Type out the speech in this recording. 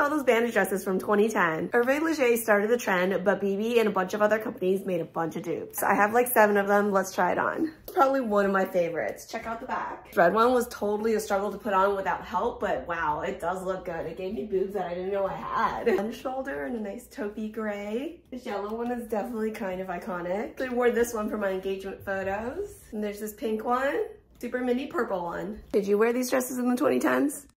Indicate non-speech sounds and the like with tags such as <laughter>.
All those bandage dresses from 2010. Hervé Leger started the trend, but bebe and a bunch of other companies made a bunch of dupes. I have like seven of them. Let's try it on. Probably one of my favorites. Check out the back. Red one was totally a struggle to put on without help, but wow, it does look good. It gave me boobs that I didn't know I had. <laughs> One shoulder and a nice taupey gray. This yellow one is definitely kind of iconic. I wore this one for my engagement photos. And there's this pink one, super mini purple one. Did you wear these dresses in the 2010s?